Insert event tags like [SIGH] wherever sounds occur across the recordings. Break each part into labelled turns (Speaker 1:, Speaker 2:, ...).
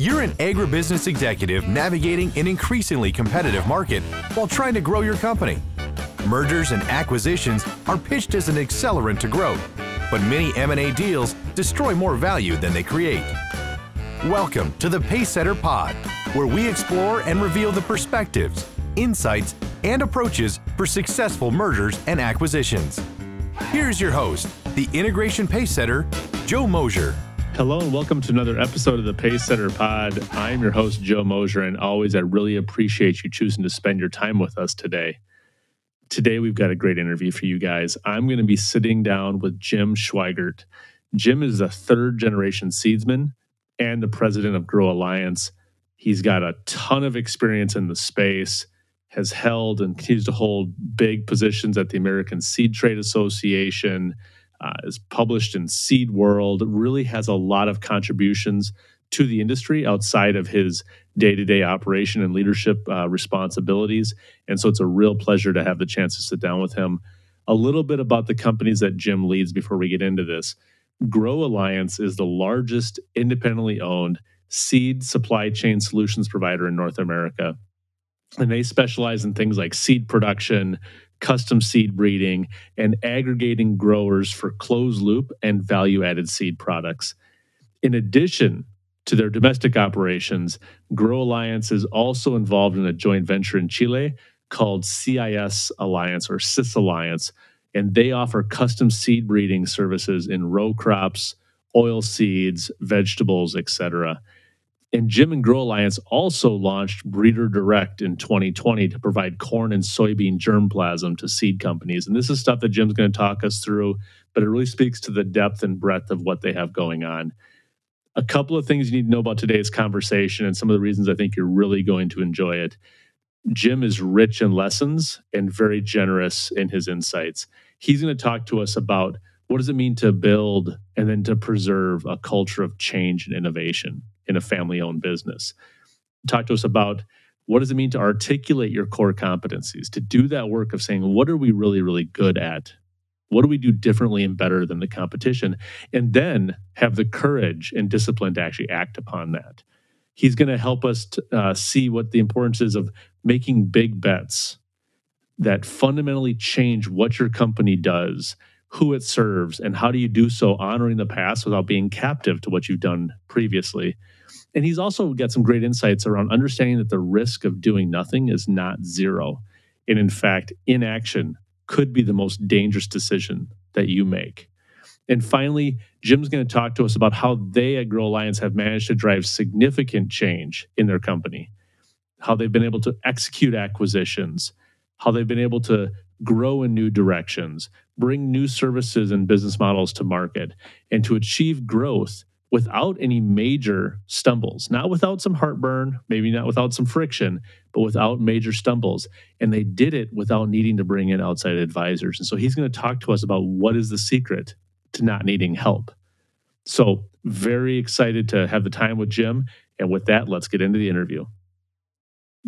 Speaker 1: You're an agribusiness executive navigating an increasingly competitive market while trying to grow your company. Mergers and acquisitions are pitched as an accelerant to growth, but many M&A deals destroy more value than they create. Welcome to the Pacesetter Pod, where we explore and reveal the perspectives, insights, and approaches for successful mergers and acquisitions. Here's your host, the Integration Pacesetter, Joe Mosher.
Speaker 2: Hello and welcome to another episode of the Pacesetter Pod. I'm your host, Joe Mosher, and always I really appreciate you choosing to spend your time with us today. Today we've got a great interview for you guys. I'm going to be sitting down with Jim Schweigert. Jim is a third generation seedsman and the president of Gro Alliance. He's got a ton of experience in the space, has held and continues to hold big positions at the American Seed Trade Association, uh, is published in Seed World, really has a lot of contributions to the industry outside of his day to day operation and leadership uh, responsibilities. And so it's a real pleasure to have the chance to sit down with him. A little bit about the companies that Jim leads before we get into this. Gro Alliance is the largest independently owned seed supply chain solutions provider in North America. And they specialize in things like seed production, custom seed breeding, and aggregating growers for closed loop and value added seed products. In addition to their domestic operations, Gro Alliance is also involved in a joint venture in Chile called CIS Alliance or CIS Alliance, and they offer custom seed breeding services in row crops, oil seeds, vegetables, etc. And Jim and Gro Alliance also launched Breeder Direct in 2020 to provide corn and soybean germplasm to seed companies. And this is stuff that Jim's going to talk us through, but it really speaks to the depth and breadth of what they have going on. A couple of things you need to know about today's conversation and some of the reasons I think you're really going to enjoy it. Jim is rich in lessons and very generous in his insights. He's going to talk to us about what does it mean to build and then to preserve a culture of change and innovation in a family owned business. Talk to us about what does it mean to articulate your core competencies, to do that work of saying, what are we really, really good at? What do we do differently and better than the competition? And then have the courage and discipline to actually act upon that. He's going to help us to, uh, see what the importance is of making big bets that fundamentally change what your company does, who it serves, and how do you do so honoring the past without being captive to what you've done previously. And he's also got some great insights around understanding that the risk of doing nothing is not zero. And in fact, inaction could be the most dangerous decision that you make. And finally, Jim's going to talk to us about how they at Gro Alliance have managed to drive significant change in their company, how they've been able to execute acquisitions, how they've been able to grow in new directions, bring new services and business models to market, and to achieve growth without any major stumbles, not without some heartburn, maybe not without some friction, but without major stumbles. And they did it without needing to bring in outside advisors. And so he's going to talk to us about what is the secret to not needing help. So, very excited to have the time with Jim. And with that, let's get into the interview.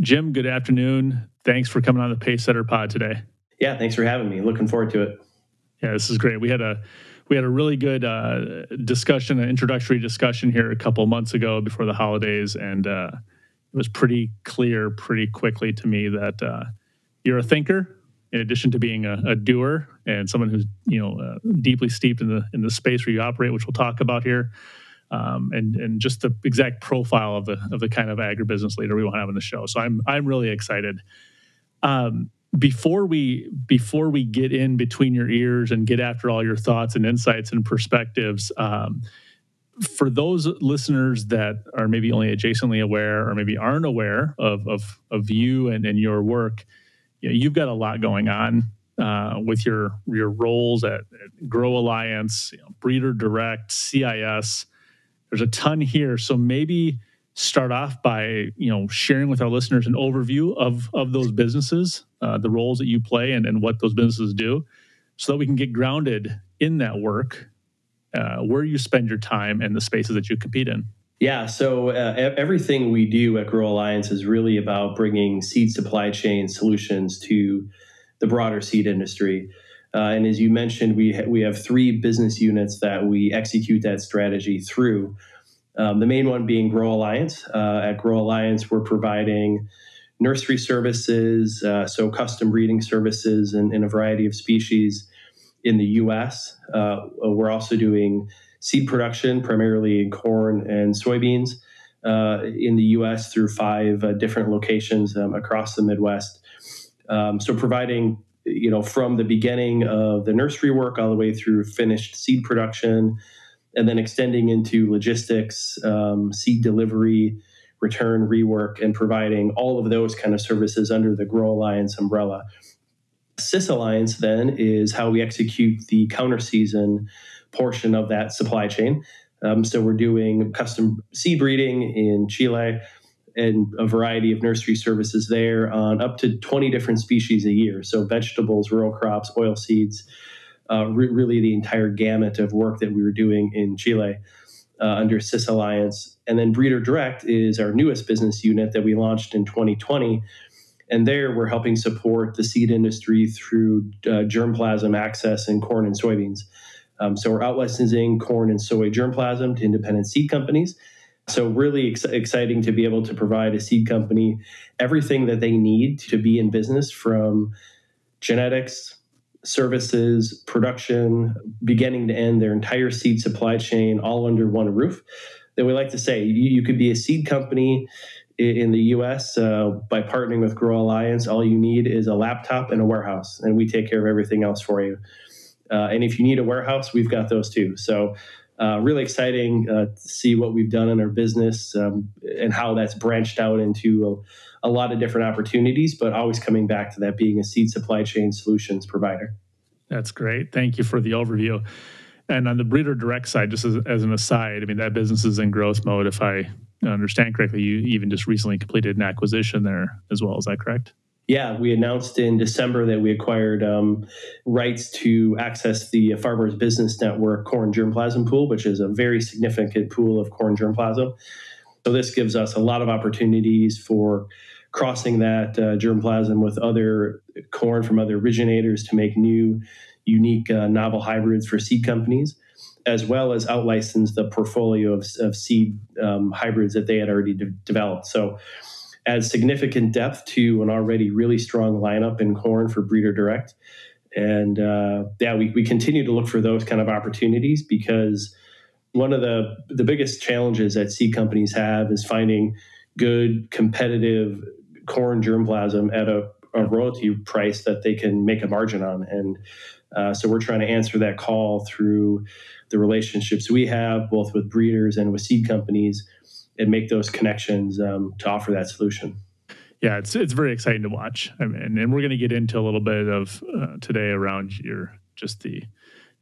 Speaker 2: Jim, good afternoon. Thanks for coming on the Pace Setter Pod today.
Speaker 3: Yeah, thanks for having me. Looking forward to it.
Speaker 2: Yeah, this is great. We had a we had a really good uh, discussion, an introductory discussion here a couple months ago before the holidays, and uh, it was pretty clear pretty quickly to me that uh, you're a thinker in addition to being a, a doer and someone who's you know uh, deeply steeped in the in the space where you operate, which we'll talk about here. Um, and and just the exact profile of the of the kind of agribusiness leader we want to have on the show. So I'm I'm really excited. Um, before we before we get in between your ears and get after all your thoughts and insights and perspectives um, for those listeners that are maybe only adjacently aware or maybe aren't aware of of, of you and, and your work you know, you've got a lot going on uh, with your your roles at, at gro alliance you know, breeder direct cis there's a ton here. So maybe start off by you know sharing with our listeners an overview of of those businesses uh, the roles that you play and, and what those businesses do so that we can get grounded in that work uh, where you spend your time and the spaces that you compete in.
Speaker 3: Yeah so uh, everything we do at gro alliance is really about bringing seed supply chain solutions to the broader seed industry. Uh, and as you mentioned we, ha- we have three business units that we execute that strategy through. Um, the main one being Gro Alliance. Uh, at Gro Alliance, we're providing nursery services, uh, so custom breeding services in, in, a variety of species in the US. Uh, we're also doing seed production, primarily in corn and soybeans, uh, in the US through five uh, different locations um, across the Midwest. Um, so providing you know from the beginning of the nursery work all the way through finished seed production and then extending into logistics um, seed delivery return rework and providing all of those kind of services under the gro alliance umbrella. Sis alliance then is how we execute the counter season portion of that supply chain. Um, so we're doing custom seed breeding in chile and a variety of nursery services there on up to 20 different species a year. So vegetables, row crops, oil seeds, uh, re- really the entire gamut of work that we were doing in Chile uh, under CIS Alliance. And then Breeder Direct is our newest business unit that we launched in 2020. And there we're helping support the seed industry through uh, germplasm access in corn and soybeans. Um, so we're out licensing corn and soy germplasm to independent seed companies so, really ex- exciting to be able to provide a seed company everything that they need to be in business from genetics, services, production, beginning to end, their entire seed supply chain, all under one roof. That we like to say you, you could be a seed company in the US uh, by partnering with Gro Alliance. All you need is a laptop and a warehouse, and we take care of everything else for you. Uh, and if you need a warehouse, we've got those too. So uh, really exciting uh, to see what we've done in our business um, and how that's branched out into a, lot of different opportunities, but always coming back to that being a seed supply chain solutions provider.
Speaker 2: That's great. Thank you for the overview. And on the breeder direct side, just as, as an aside, I mean, that business is in growth mode. If I understand correctly, you even just recently completed an acquisition there as well. Is that correct?
Speaker 3: Yeah, we announced in December that we acquired um, rights to access the Farmers Business Network corn germplasm pool, which is a very significant pool of corn germplasm. So this gives us a lot of opportunities for crossing that uh, germplasm with other corn from other originators to make new, unique, uh, novel hybrids for seed companies, as well as outlicense the portfolio of, of seed um, hybrids that they had already de- developed. So adds significant depth to an already really strong lineup in corn for breeder direct. And uh, yeah, we, we continue to look for those kind of opportunities because one of the, the biggest challenges that seed companies have is finding good, competitive corn germplasm at a, a royalty price that they can make a margin on. And uh, so we're trying to answer that call through the relationships we have, both with breeders and with seed companies and make those connections um, to offer that solution.
Speaker 2: Yeah, it's it's very exciting to watch. I mean, and we're going to get into a little bit of uh, today around your just the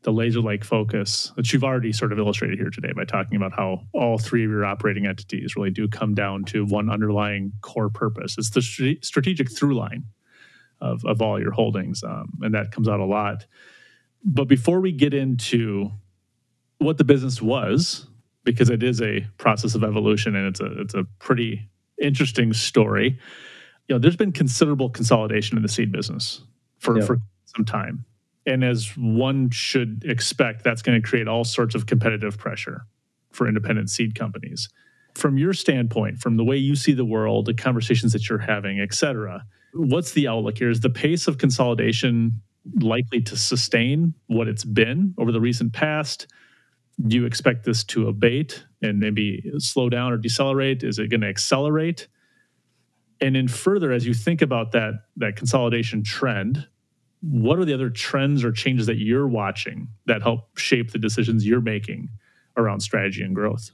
Speaker 2: the laser like focus that you've already sort of illustrated here today by talking about how all three of your operating entities really do come down to one underlying core purpose. It's the strategic through line of, of all your holdings, um, and that comes out a lot. But before we get into what the business was because it is a process of evolution and it's a it's a pretty interesting story. You know, there's been considerable consolidation in the seed business for for some time. And as one should expect, that's going to create all sorts of competitive pressure for independent seed companies. From your standpoint, from the way you see the world, the conversations that you're having, et cetera, what's the outlook here? Is the pace of consolidation likely to sustain what it's been over the recent past? do you expect this to abate and maybe slow down or decelerate? Is it going to accelerate? And then further, as you think about that that consolidation trend, what are the other trends or changes that you're watching that help shape the decisions you're making around strategy and growth?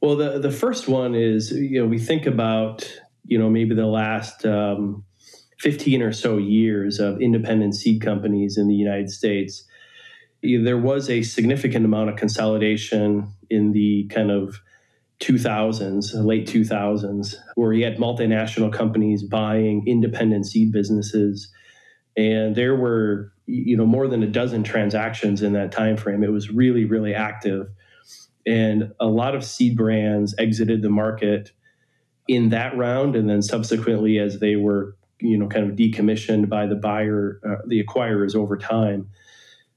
Speaker 3: Well, the the first one is you know we think about you know maybe the last um, 15 or so years of independent seed companies in the United States there was a significant amount of consolidation in the kind of 2000s, late 2000s, where you had multinational companies buying independent seed businesses, and there were you know more than a dozen transactions in that time frame. It was really really active, and a lot of seed brands exited the market in that round, and then subsequently as they were you know kind of decommissioned by the buyer, uh, the acquirers over time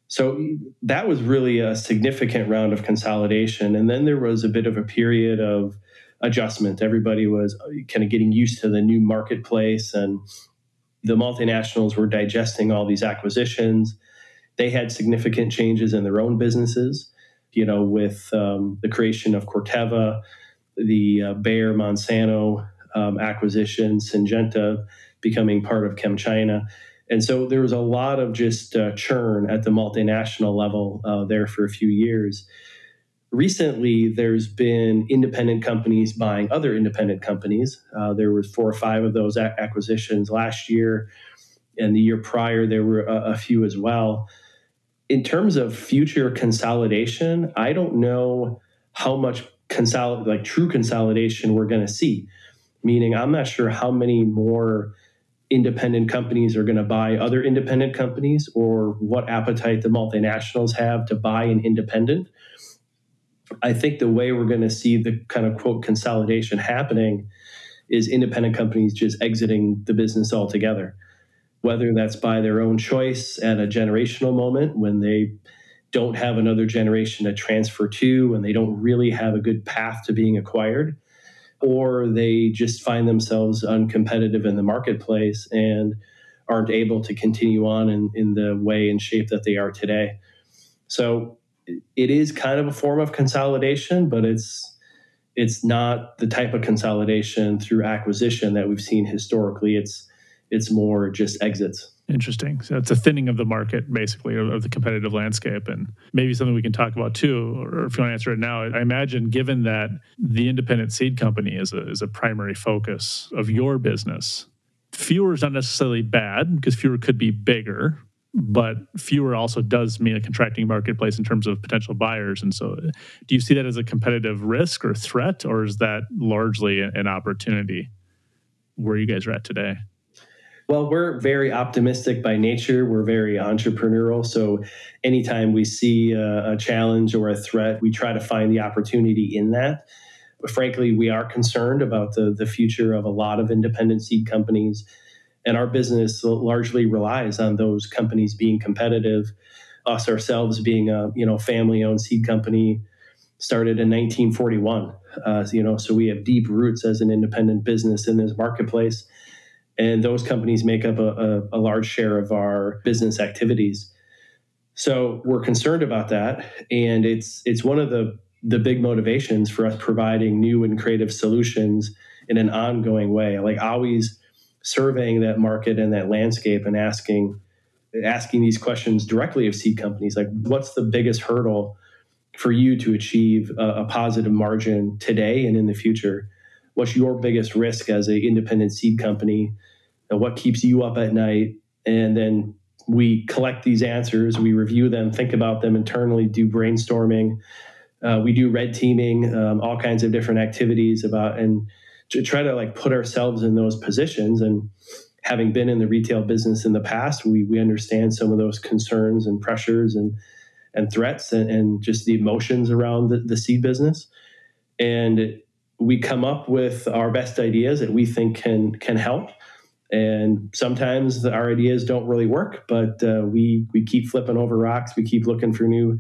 Speaker 3: So that was really a significant round of consolidation. And then there was a bit of a period of adjustment. Everybody was kind of getting used to the new marketplace, and the multinationals were digesting all these acquisitions. They had significant changes in their own businesses, you know, with um, the creation of Corteva, the uh, Bayer Monsanto um, acquisition, Syngenta becoming part of ChemChina. And so there was a lot of just uh, churn at the multinational level uh, there for a few years. Recently, there's been independent companies buying other independent companies. Uh, there were four or five of those a- acquisitions last year, and the year prior there were a, a few as well. In terms of future consolidation, I don't know how much consolid like true consolidation we're going to see. Meaning, I'm not sure how many more independent companies are going to buy other independent companies or what appetite the multinationals have to buy an independent. I think the way we're going to see the kind of quote consolidation happening is independent companies just exiting the business altogether, whether that's by their own choice at a generational moment when they don't have another generation to transfer to and they don't really have a good path to being acquired or they just find themselves uncompetitive in the marketplace and aren't able to continue on in, in the way and shape that they are today. So it is kind of a form of consolidation, but it's it's not the type of consolidation through acquisition that we've seen historically. It's it's more just exits.
Speaker 2: Interesting. So it's a thinning of the market, basically, of the competitive landscape, and maybe something we can talk about too. Or if you want to answer it now, I imagine, given that the independent seed company is a is a primary focus of your business, fewer is not necessarily bad because fewer could be bigger, but fewer also does mean a contracting marketplace in terms of potential buyers. And so, do you see that as a competitive risk or threat, or is that largely an opportunity where you guys are at today?
Speaker 3: Well, we're very optimistic by nature. We're very entrepreneurial. So, anytime we see a, a, challenge or a threat, we try to find the opportunity in that. But frankly, we are concerned about the, the future of a lot of independent seed companies. And our business largely relies on those companies being competitive. Us ourselves being a you know family owned seed company started in 1941. Uh, you know, so we have deep roots as an independent business in this marketplace and those companies make up a, a, a large share of our business activities. So we're concerned about that, and it's it's one of the the big motivations for us providing new and creative solutions in an ongoing way. Like always surveying that market and that landscape and asking asking these questions directly of seed companies like what's the biggest hurdle for you to achieve a, a positive margin today and in the future? What's your biggest risk as an independent seed company? And what keeps you up at night? And then we collect these answers we review them think about them internally do brainstorming. Uh, we do red teaming um, all kinds of different activities about and to try to like put ourselves in those positions. And having been in the retail business in the past we, we understand some of those concerns and pressures and and threats and, and just the emotions around the, the seed business. And we come up with our best ideas that we think can can help. And sometimes the, our ideas don't really work but uh, we we keep flipping over rocks. We keep looking for new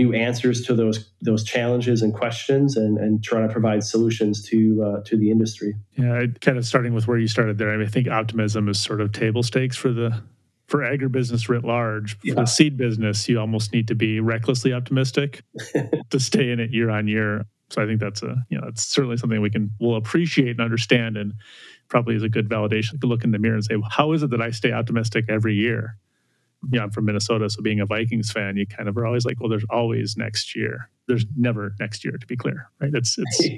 Speaker 3: new answers to those those challenges and questions and and trying to provide solutions to uh, to the industry.
Speaker 2: Yeah kind of starting with where you started there. I, mean, I think optimism is sort of table stakes for the for agribusiness writ large. For yeah. the seed business you almost need to be recklessly optimistic [LAUGHS] to stay in it year on year. So I think that's a you know it's certainly something we can will appreciate and understand, and probably is a good validation. To look in the mirror and say, well, how is it that I stay optimistic every year? Know, I'm from Minnesota, so being a Vikings fan, you kind of are always like, well, there's always next year. There's never next year, to be clear, right? It's it's,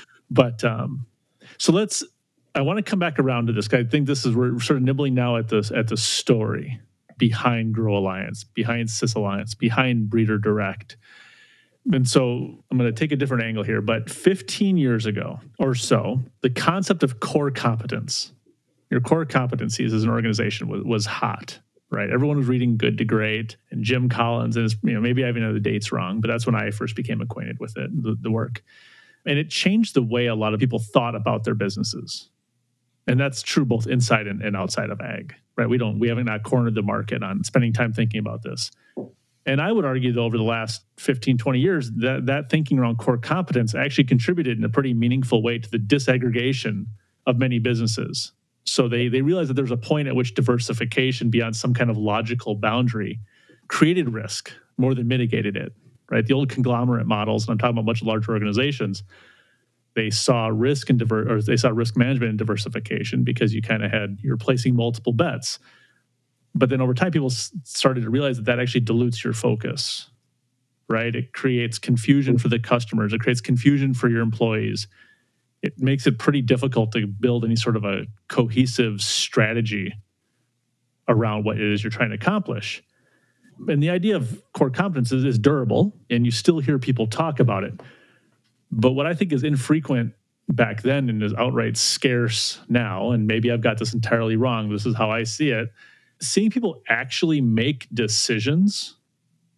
Speaker 2: [LAUGHS] but um, so let's. I want to come back around to this. I think this is we're sort of nibbling now at this at the story behind Gro Alliance, behind Sys Alliance, behind Breeder Direct and so I'm going to take a different angle here, but 15 years ago or so, the concept of core competence, your core competencies as an organization was, was hot, right? Everyone was reading Good to Great and Jim Collins, and you know maybe I even know the dates wrong, but that's when I first became acquainted with it, the, the work, and it changed the way a lot of people thought about their businesses, and that's true both inside and, and outside of ag, right? We don't we haven't not cornered the market on spending time thinking about this And I would argue that over the last 15, 20 years, that, that thinking around core competence actually contributed in a pretty meaningful way to the disaggregation of many businesses. So they, they realized that there's a point at which diversification beyond some kind of logical boundary created risk more than mitigated it, right? The old conglomerate models, and I'm talking about much larger organizations, they saw risk and diver- or they saw risk management and diversification because you kind of had you're placing multiple bets. But then over time, people started to realize that that actually dilutes your focus, right? It creates confusion for the customers. It creates confusion for your employees. It makes it pretty difficult to build any sort of a cohesive strategy around what it is you're trying to accomplish. And the idea of core competence is, is durable, and you still hear people talk about it. But what I think is infrequent back then and is outright scarce now, and maybe I've got this entirely wrong, this is how I see it, seeing people actually make decisions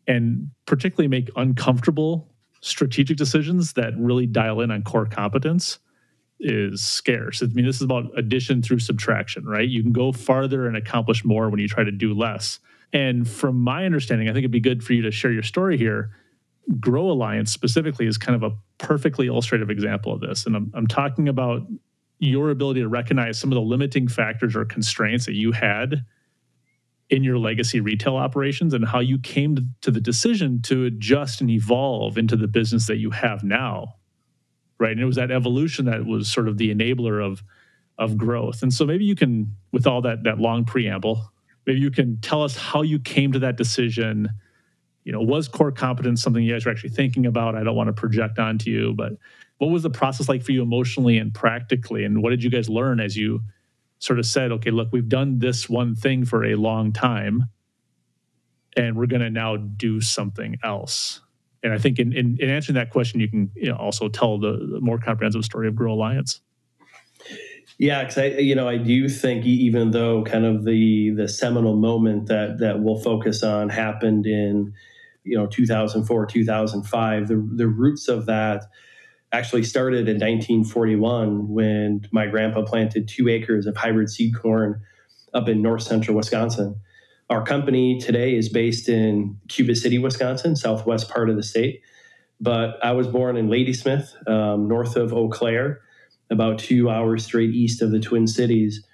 Speaker 2: and particularly make uncomfortable strategic decisions that really dial in on core competence is scarce. I mean, this is about addition through subtraction, right? You can go farther and accomplish more when you try to do less. And from my understanding, I think it'd be good for you to share your story here. Gro Alliance specifically is kind of a perfectly illustrative example of this. And I'm, I'm talking about your ability to recognize some of the limiting factors or constraints that you had in your legacy retail operations and how you came to the decision to adjust and evolve into the business that you have now right? And it was that evolution that was sort of the enabler of of growth. And so maybe you can with all that that long preamble maybe you can tell us how you came to that decision. You know was core competence something you guys were actually thinking about? I don't want to project onto you but what was the process like for you emotionally and practically? And what did you guys learn as you sort of said, okay, look, we've done this one thing for a long time, and we're going to now do something else. And I think in, in, in answering that question, you can you know, also tell the, the, more comprehensive story of Gro Alliance.
Speaker 3: Yeah, because I, you know, I do think even though kind of the the seminal moment that that we'll focus on happened in, you know, 2004, 2005, the the roots of that actually started in 1941 when my grandpa planted two acres of hybrid seed corn up in north central Wisconsin. Our company today is based in Cuba City, Wisconsin, southwest part of the state. But I was born in Ladysmith, um, north of Eau Claire, about two hours straight east of the Twin Cities.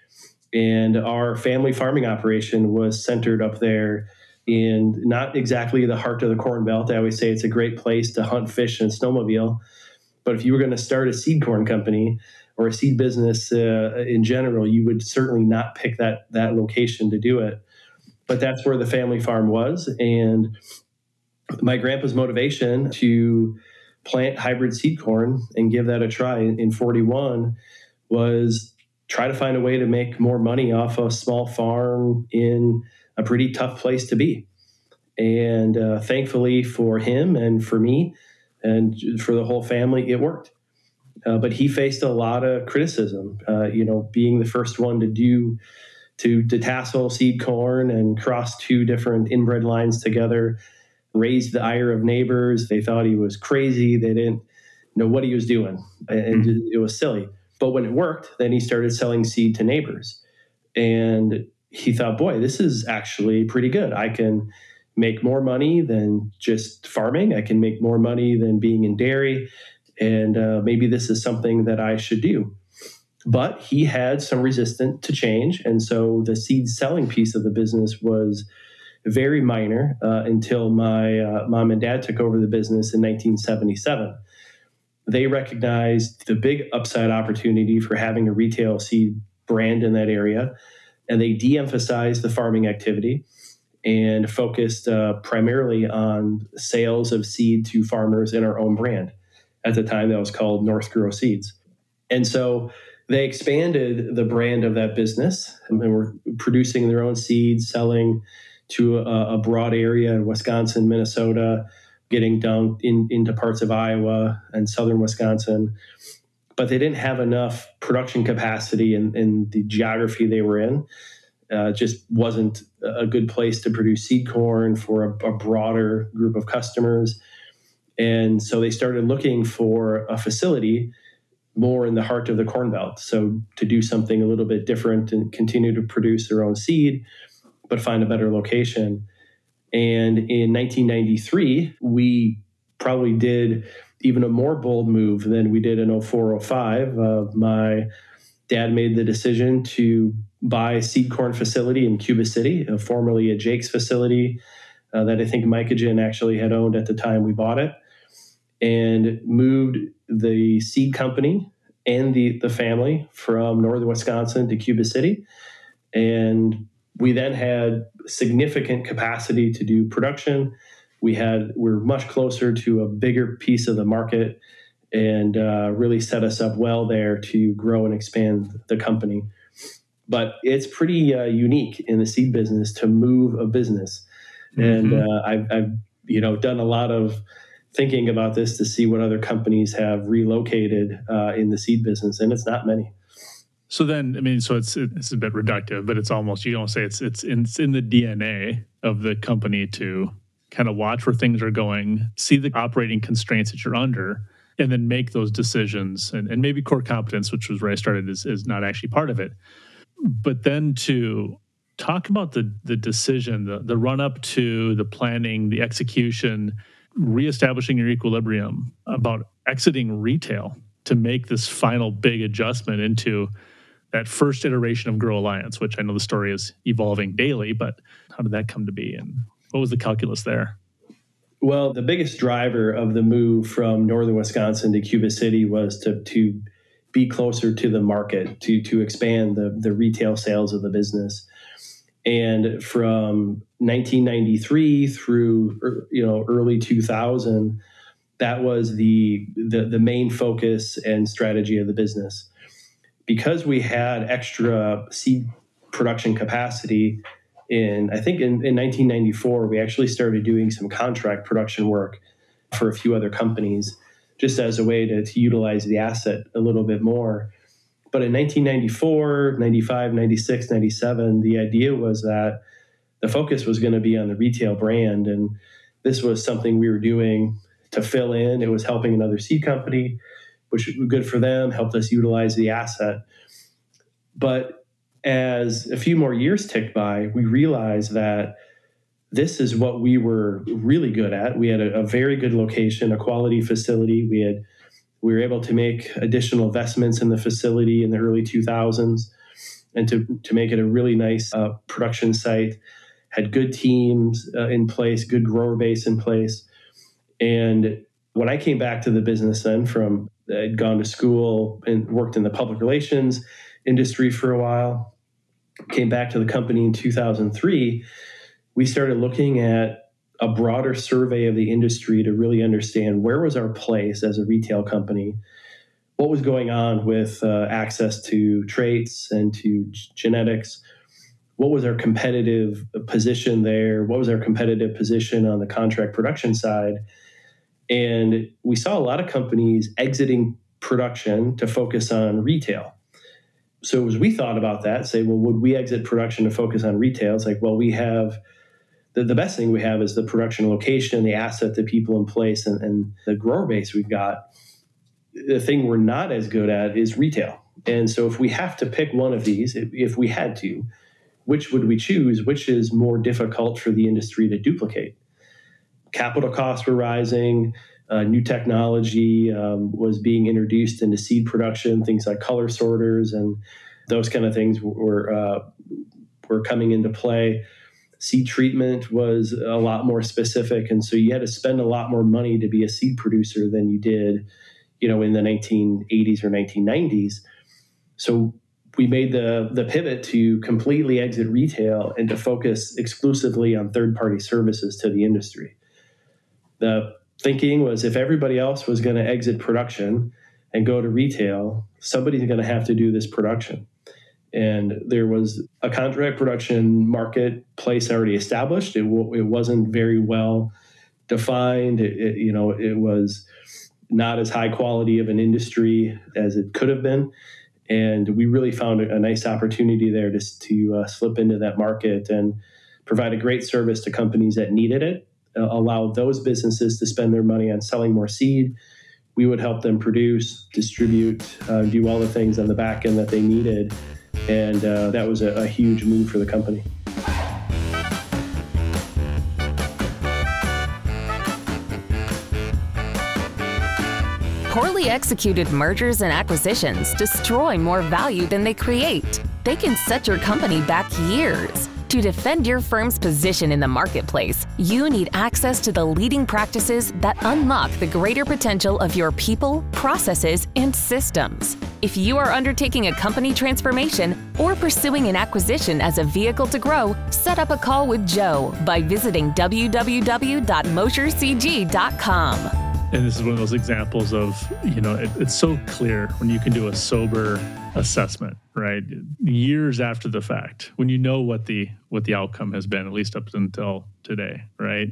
Speaker 3: And our family farming operation was centered up there in not exactly the heart of the Corn Belt. I always say it's a great place to hunt, fish, and snowmobile but if you were going to start a seed corn company or a seed business uh, in general, you would certainly not pick that that location to do it. But that's where the family farm was, and my grandpa's motivation to plant hybrid seed corn and give that a try in 41 was try to find a way to make more money off a small farm in a pretty tough place to be. And uh, thankfully for him and for me, and for the whole family, it worked. Uh, but he faced a lot of criticism. Uh, you know, being the first one to do to detassel seed corn and cross two different inbred lines together, raised the ire of neighbors. They thought he was crazy. They didn't know what he was doing, and mm-hmm. it was silly. But when it worked, then he started selling seed to neighbors, and he thought, "Boy, this is actually pretty good. I can." make more money than just farming. I can make more money than being in dairy. And uh, maybe this is something that I should do. But he had some resistance to change. And so the seed selling piece of the business was very minor uh, until my uh, mom and dad took over the business in 1977. They recognized the big upside opportunity for having a retail seed brand in that area. And they de emphasized the farming activity and focused uh, primarily on sales of seed to farmers in our own brand. At the time, that was called North Grow Seeds. And so they expanded the brand of that business and were producing their own seeds, selling to a, a broad area in Wisconsin, Minnesota, getting down in, into parts of Iowa and southern Wisconsin. But they didn't have enough production capacity in, in the geography they were in uh, just wasn't a good place to produce seed corn for a, a, broader group of customers. And so they started looking for a facility more in the heart of the Corn Belt. So to do something a little bit different and continue to produce their own seed, but find a better location. And in 1993, we probably did even a more bold move than we did in 0405. Uh, my dad made the decision to buy a seed corn facility in Cuba City, uh, formerly a Jacques facility uh, that I think Mycogen actually had owned at the time we bought it, and moved the seed company and the, the family from northern Wisconsin to Cuba City. And we then had significant capacity to do production. We had we're much closer to a bigger piece of the market and uh, really set us up well there to grow and expand the company. But it's pretty uh, unique in the seed business to move a business, mm-hmm. and uh, I've, I've you know done a lot of thinking about this to see what other companies have relocated uh, in the seed business, and it's not many.
Speaker 2: So then, I mean, so it's it's a bit reductive, but it's almost you don't say it's it's in, it's in the DNA of the company to kind of watch where things are going, see the operating constraints that you're under, and then make those decisions. And, and maybe core competence, which was where I started, is, is not actually part of it. But then to talk about the the decision, the the run up to the planning, the execution, reestablishing your equilibrium, about exiting retail to make this final big adjustment into that first iteration of Gro Alliance, which I know the story is evolving daily, but how did that come to be and what was the calculus there?
Speaker 3: Well, the biggest driver of the move from northern Wisconsin to Cuba City was to to be closer to the market, to to expand the the retail sales of the business. And from 1993 through er, you know early 2000, that was the the, the main focus and strategy of the business. Because we had extra seed production capacity in i think in, in 1994 we actually started doing some contract production work for a few other companies just as a way to, to utilize the asset a little bit more but in 1994 95 96 97 the idea was that the focus was going to be on the retail brand and this was something we were doing to fill in it was helping another seed company which was good for them, helped us utilize the asset. But as a few more years ticked by, we realized that this is what we were really good at. We had a, a very good location, a quality facility. We had we were able to make additional investments in the facility in the early 2000s and to, to make it a really nice uh, production site had good teams uh, in place good grower base in place and when i came back to the business then from I'd gone to school and worked in the public relations industry for a while. Came back to the company in 2003. We started looking at a broader survey of the industry to really understand where was our place as a retail company, what was going on with uh, access to traits and to g- genetics, what was our competitive position there, what was our competitive position on the contract production side and we saw a lot of companies exiting production to focus on retail. So as we thought about that, say, well, would we exit production to focus on retail? It's like, well, we have the, the best thing we have is the production location, the asset, the people in place, and, and the grower base we've got. The thing we're not as good at is retail. And so if we have to pick one of these, if, we had to, which would we choose? Which is more difficult for the industry to duplicate? capital costs were rising. Uh, new technology um, was being introduced into seed production, things like color sorters and those kind of things were uh, were coming into play. Seed treatment was a lot more specific, and so you had to spend a lot more money to be a seed producer than you did, you know, in the 1980s or 1990s. So we made the the pivot to completely exit retail and to focus exclusively on third party services to the industry the thinking was if everybody else was going to exit production and go to retail, somebody's going to have to do this production. And there was a contract production marketplace already established. It, w- it wasn't very well defined. It, it, you know, it was not as high quality of an industry as it could have been. And we really found a, nice opportunity there to, to uh, slip into that market and provide a great service to companies that needed it uh, allow those businesses to spend their money on selling more seed. We would help them produce, distribute, uh, do all the things on the back end that they needed. And uh, that was a, a huge move for the company.
Speaker 4: Poorly executed mergers and acquisitions destroy more value than they create. They can set your company back years. To defend your firm's position in the marketplace, you need access to the leading practices that unlock the greater potential of your people, processes, and systems. If you are undertaking a company transformation or pursuing an acquisition as a vehicle to grow, set up a call with Joe by visiting www.moshercg.com.
Speaker 2: And this is one of those examples of, you know, it, it's so clear when you can do a sober assessment, right? Years after the fact, when you know what the what the outcome has been, at least up until today, right?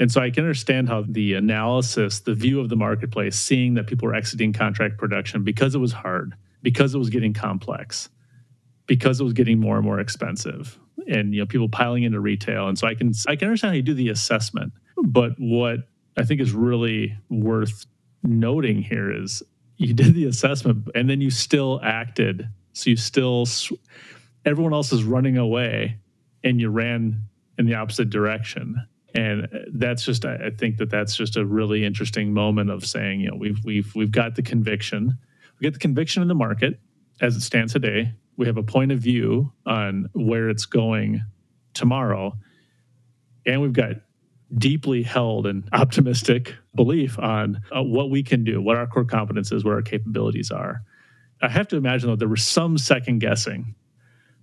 Speaker 2: And so I can understand how the analysis, the view of the marketplace, seeing that people were exiting contract production because it was hard, because it was getting complex, because it was getting more and more expensive, and you know people piling into retail. And so I can I can understand how you do the assessment, but what I think is really worth noting here is you did the assessment and then you still acted. So you still, everyone else is running away and you ran in the opposite direction. And uh, that's just, I think that that's just a really interesting moment of saying, you know, we've, we've, we've got the conviction. We get the conviction in the market as it stands today. We have a point of view on where it's going tomorrow. And we've got deeply held and optimistic belief on uh, what we can do, what our core competences, what our capabilities are. I have to imagine that there was some second guessing,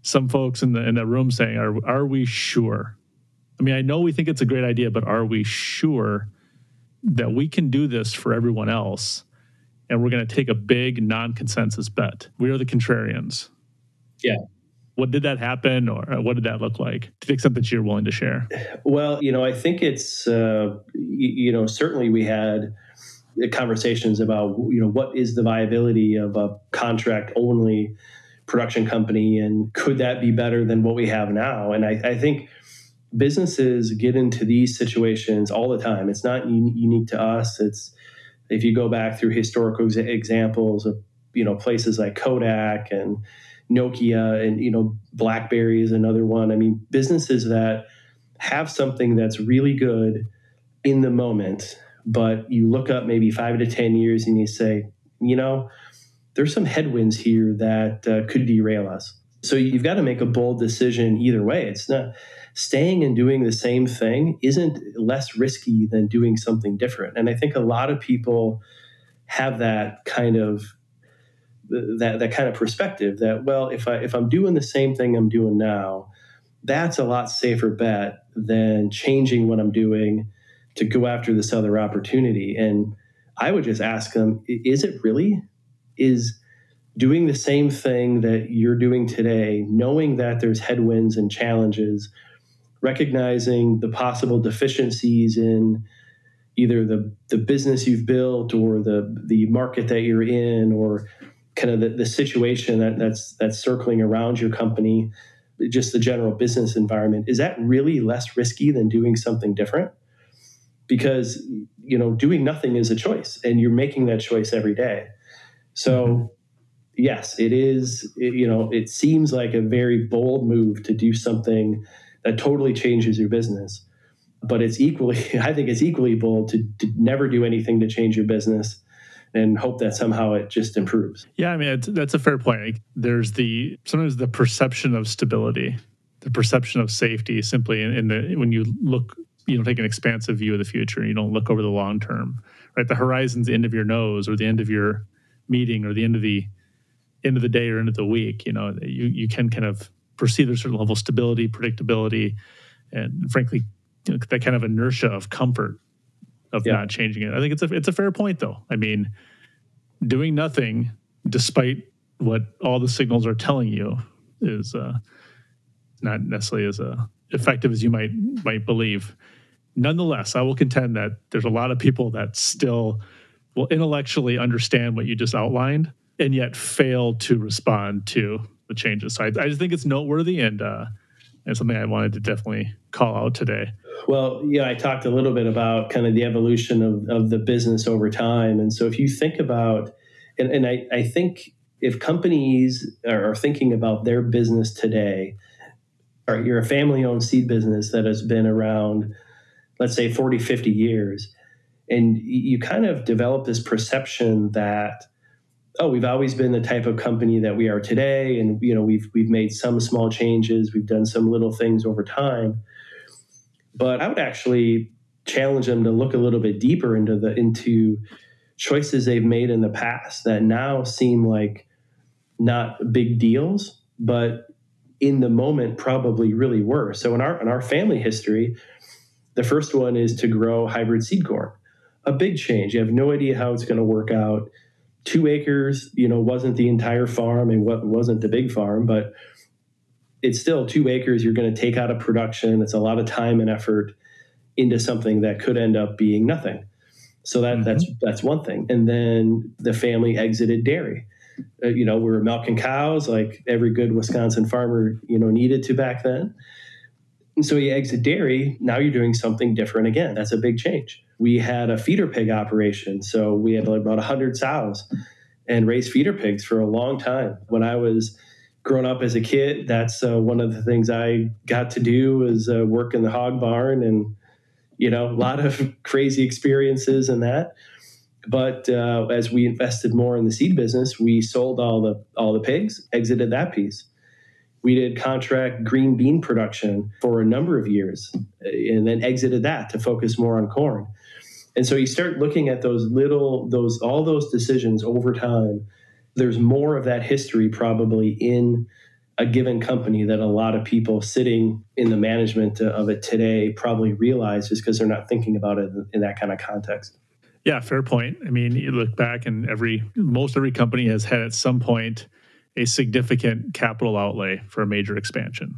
Speaker 2: some folks in the in the room saying, "Are are we sure?" I mean, I know we think it's a great idea, but are we sure that we can do this for everyone else? And we're going to take a big non-consensus bet. We are the contrarians.
Speaker 3: Yeah
Speaker 2: what did that happen or what did that look like? To the extent that you're willing to share.
Speaker 3: Well you know i think it's uh, you, know certainly we had conversations about you know what is the viability of a contract only production company and could that be better than what we have now? And i, I think businesses get into these situations all the time. It's not un- unique to us. It's if you go back through historical ex- examples of you know places like kodak and Nokia and you know BlackBerry is another one. I mean, businesses that have something that's really good in the moment, but you look up maybe five to ten years and you say, you know, there's some headwinds here that uh, could derail us. So you've got to make a bold decision either way. It's not staying and doing the same thing isn't less risky than doing something different. And I think a lot of people have that kind of that that kind of perspective that well if I if I'm doing the same thing I'm doing now, that's a lot safer bet than changing what I'm doing to go after this other opportunity. And I would just ask them, is it really? Is doing the same thing that you're doing today, knowing that there's headwinds and challenges, recognizing the possible deficiencies in either the, the business you've built or the, the market that you're in or kind of the, the situation that, that's that's circling around your company, just the general business environment, is that really less risky than doing something different? Because you know, doing nothing is a choice, and you're making that choice every day. So, mm-hmm. yes, it is. It, you know, it seems like a very bold move to do something that totally changes your business, but it's equally. [LAUGHS] I think it's equally bold to, to never do anything to change your business and hope that somehow it just improves.
Speaker 2: Yeah, I mean that's a fair point. There's the sometimes the perception of stability, the perception of safety, simply in, in the when you look, you know, take an expansive view of the future. and You don't look over the long term, right? The horizon's the end of your nose, or the end of your meeting, or the end of the end of the day, or end of the week. You know, you you can kind of perceive a certain level of stability, predictability, and frankly, you know, that kind of inertia of comfort of yeah. not changing it. I think it's a it's a fair point though. I mean, doing nothing despite what all the signals are telling you is uh, not necessarily as uh, effective as you might might believe. Nonetheless, I will contend that there's a lot of people that still will intellectually understand what you just outlined and yet fail to respond to the changes. So I, I just think it's noteworthy and uh, and something I wanted to definitely call out today.
Speaker 3: Well, yeah, I talked a little bit about kind of the evolution of, of the business over time. And so if you think about, and, and I, I think if companies are thinking about their business today, or you're a family owned seed business that has been around, let's say 40, 50 years, And you kind of develop this perception that, oh, we've always been the type of company that we are today. And, you know, we've, we've made some small changes, we've done some little things over time. But I would actually challenge them to look a little bit deeper into the into choices they've made in the past that now seem like not big deals, but in the moment probably really were. So in our in our family history, the first one is to grow hybrid seed corn. A big change. You have no idea how it's going to work out. Two acres, you know, wasn't the entire farm and what wasn't the big farm, but it's still two acres you're going to take out of production. It's a lot of time and effort into something that could end up being nothing. So that mm-hmm. that's that's one thing. And then the family exited dairy. Uh, you know, we were milking cows like every good Wisconsin farmer, you know, needed to back then. And so you exit dairy, now you're doing something different again. That's a big change. We had a feeder pig operation. So we had about 100 sows and raised feeder pigs for a long time. When I was growing up as a kid, that's uh, one of the things I got to do was uh, work in the hog barn and, you know, a lot of [LAUGHS] crazy experiences in that. But uh, as we invested more in the seed business, we sold all the all the pigs, exited that piece. We did contract green bean production for a number of years, eh, and then exited that to focus more on corn. And so you start looking at those little those all those decisions over time. There's more of that history probably in a given company that a lot of people sitting in the management of it today probably realize just because they're not thinking about it in that kind of context.
Speaker 2: Yeah, fair point. I mean, you look back and every most every company has had at some point a significant capital outlay for a major expansion.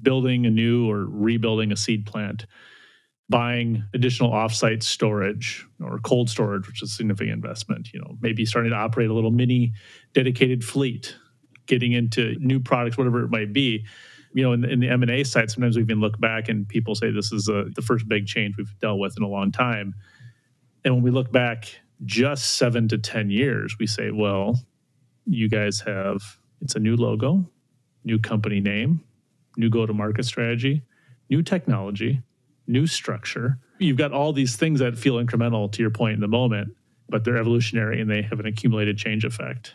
Speaker 2: Building a new or rebuilding a seed plant, buying additional offsite storage or cold storage, which is a significant investment, you know, maybe starting to operate a little mini dedicated fleet, getting into new products, whatever it might be. You know, in the, in the M&A side, sometimes we even look back and people say this is a, the first big change we've dealt with in a long time and when we look back just seven to 10 years, we say, well, you guys have it's a new logo, new company name, new go to market strategy, new technology, new structure. You've got all these things that feel incremental to your point in the moment, but they're evolutionary and they have an accumulated change effect.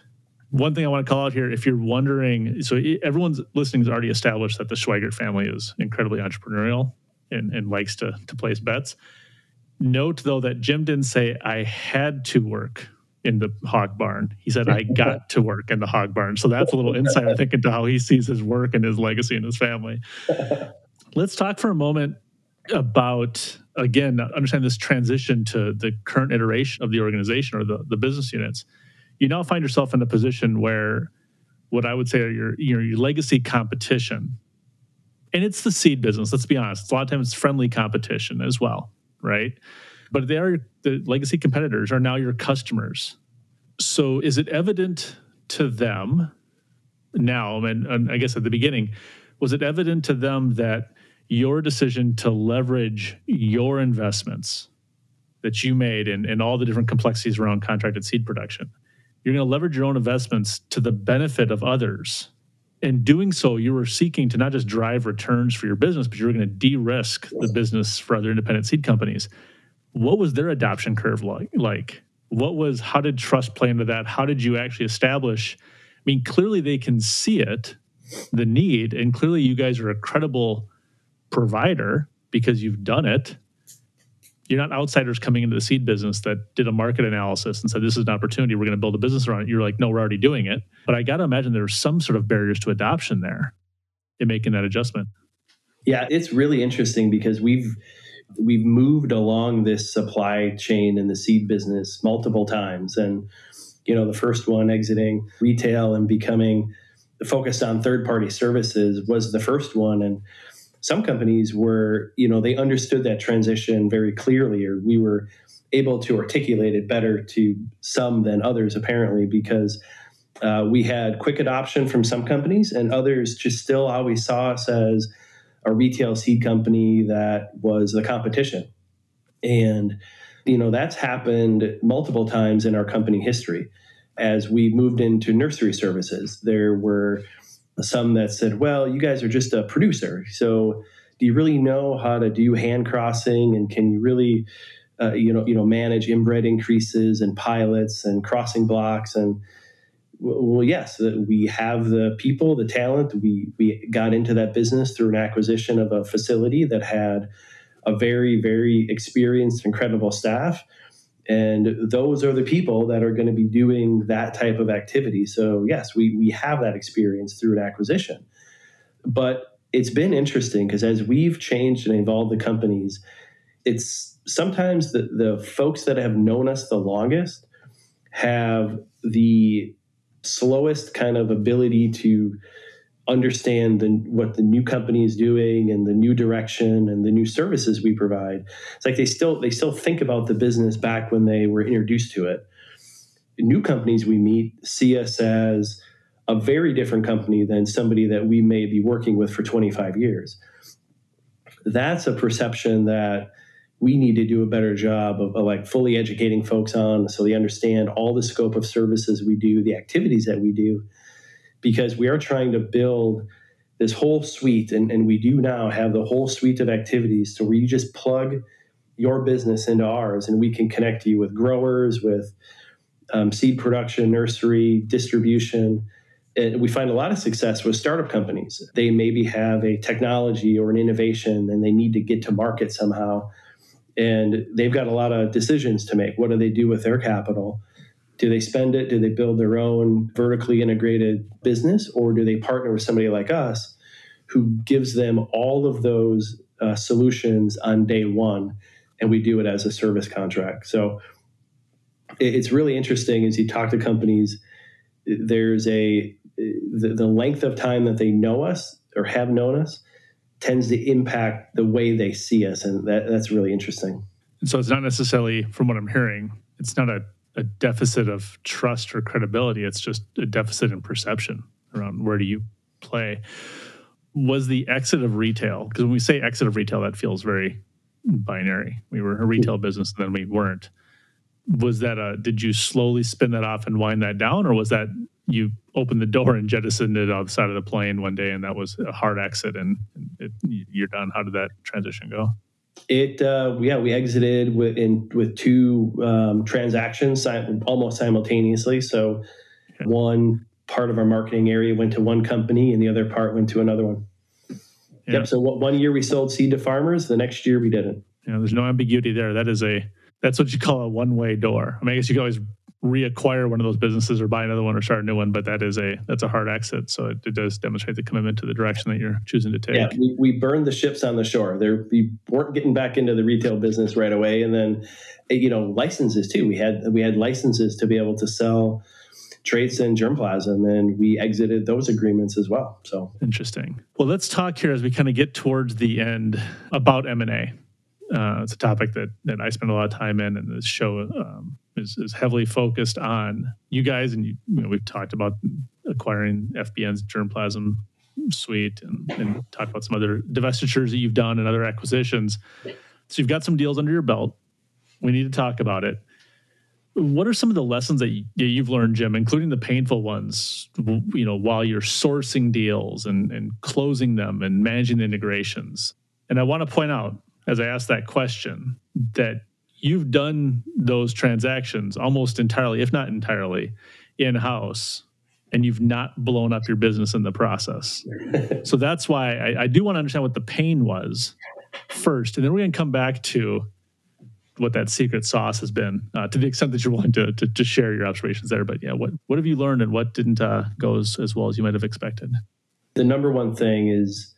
Speaker 2: One thing I want to call out here if you're wondering, so everyone's listening has already established that the Schweigert family is incredibly entrepreneurial and, and likes to, to place bets. Note though that Jim didn't say I had to work in the hog barn. He said I got [LAUGHS] to work in the hog barn. So that's a little insight I think into how he sees his work and his legacy and his family. [LAUGHS] Let's talk for a moment about again understand this transition to the current iteration of the organization or the, the business units. You now find yourself in a position where what I would say are your your, your legacy competition. And it's the seed business, let's be honest. A lot of times it's friendly competition as well right? But they are the legacy competitors are now your customers. So is it evident to them now? And, and I guess at the beginning, was it evident to them that your decision to leverage your investments that you made and, and all the different complexities around contracted seed production, you're going to leverage your own investments to the benefit of others in doing so, you were seeking to not just drive returns for your business, but you were going to de-risk the business for other independent seed companies. What was their adoption curve like? Like, what was? How did trust play into that? How did you actually establish? I mean, clearly they can see it, the need, and clearly you guys are a credible provider because you've done it you're not outsiders coming into the seed business that did a market analysis and said this is an opportunity we're going to build a business around it you're like no we're already doing it but i got to imagine there's some sort of barriers to adoption there in making that adjustment
Speaker 3: yeah it's really interesting because we've we've moved along this supply chain in the seed business multiple times. And you know the first one exiting retail and becoming focused on third party services was the first one. And some companies were, you know, they understood that transition very clearly, or we were able to articulate it better to some than others, apparently, because uh, we had quick adoption from some companies, and others just still always saw us as a retail seed company that was the competition. And, you know, that's happened multiple times in our company history. As we moved into nursery services, there were some that said, well, you guys are just a producer. So do you really know how to do hand crossing? And can you really uh, you know, you know, manage inbred increases and pilots and crossing blocks and well, yes, we have the people, the talent. We we got into that business through an acquisition of a facility that had a very very experienced, incredible staff, and those are the people that are going to be doing that type of activity. So yes, we we have that experience through an acquisition, but it's been interesting because as we've changed and evolved the companies, it's sometimes the, the folks that have known us the longest have the slowest kind of ability to understand the, what the new company is doing and the new direction and the new services we provide. It's like they still they still think about the business back when they were introduced to it. New companies we meet see us as a very different company than somebody that we may be working with for 25 years. That's a perception that we need to do a better job of, of, like fully educating folks on so they understand all the scope of services we do, the activities that we do, because we are trying to build this whole suite, and, and we do now have the whole suite of activities. So where you just plug your business into ours, and we can connect you with growers, with um, seed production, nursery, distribution. And we find a lot of success with startup companies. They maybe have a technology or an innovation and they need to get to market somehow and they've got a lot of decisions to make. What do they do with their capital? Do they spend it? Do they build their own vertically integrated business, or do they partner with somebody like us who gives them all of those uh, solutions on day one, and we do it as a service contract? So it's really interesting as you talk to companies. There's a the, the length of time that they know us or have known us tends to impact the way they see us, and that, that's really interesting.
Speaker 2: And so it's not necessarily, from what I'm hearing, it's not a, a deficit of trust or credibility. It's just a deficit in perception around where do you play. Was the exit of retail, because when we say exit of retail, that feels very binary. We were a retail hmm. business and then we weren't. Was that a, did you slowly spin that off and wind that down, or was that you opened the door and jettisoned it on the side of the plane one day, and that was a hard exit, and it, you're done. How did that transition go?
Speaker 3: It uh, yeah, we exited with in with two um, transactions almost simultaneously. So okay. one part of our marketing area went to one company, and the other part went to another one. Yeah. Yep. So one year we sold seed to farmers. The next year we didn't.
Speaker 2: Yeah, there's no ambiguity there. That is a that's what you call a one way door. I mean, I guess you can always reacquire one of those businesses or buy another one or start a new one but that is a that's a hard exit. So it, it does demonstrate the commitment to the direction that you're choosing to take.
Speaker 3: yeah we, we burned the ships on the shore. There we weren't getting back into the retail business right away. And then you know licenses too. We had we had licenses to be able to sell traits and germplasm and we exited those agreements as well. So
Speaker 2: interesting. Well let's talk here as we kind of get towards the end about m&a uh, it's a topic that that I spend a lot of time in, and this show um, is, is heavily focused on you guys. And you, you know, we've talked about acquiring FBN's germplasm suite, and, and talked about some other divestitures that you've done and other acquisitions. So you've got some deals under your belt. We need to talk about it. What are some of the lessons that you've learned, Jim, including the painful ones? You know, while you're sourcing deals and and closing them and managing the integrations. And I want to point out as I asked that question that you've done those transactions almost entirely, if not entirely, in house, and you've not blown up your business in the process. [LAUGHS] so that's why I, I, do want to understand what the pain was first, and then we're going to come back to what that secret sauce has been, uh, to the extent that you're willing to, to, to share your observations there. But yeah, what what have you learned, and what didn't uh, go as, as well as you might have expected?
Speaker 3: The number one thing is